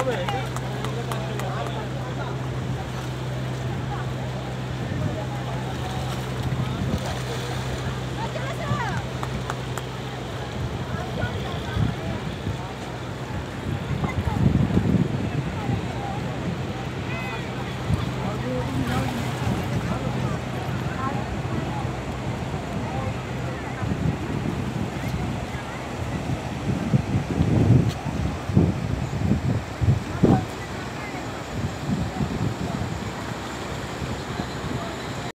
Come on, come on.